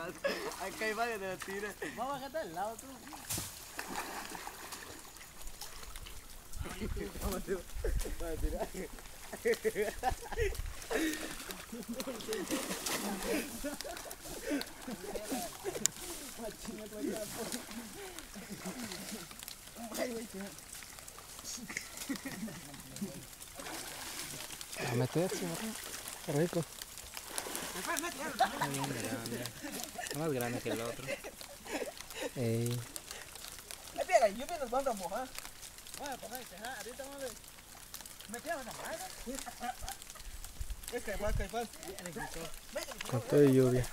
más. Acá hay varios de la tira. Vamos a bajar al lado tú. Vamos a tirar. A meterse, rico. Más grande que el otro. Ey. Yo a mojar. Bueno, pues ahí, ajá, ahorita vamos a ver. Me pega una madre. Es que igual, que igual. Con todo lluvia.